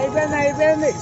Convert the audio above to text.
అయిపోయింది అయిపోయింది.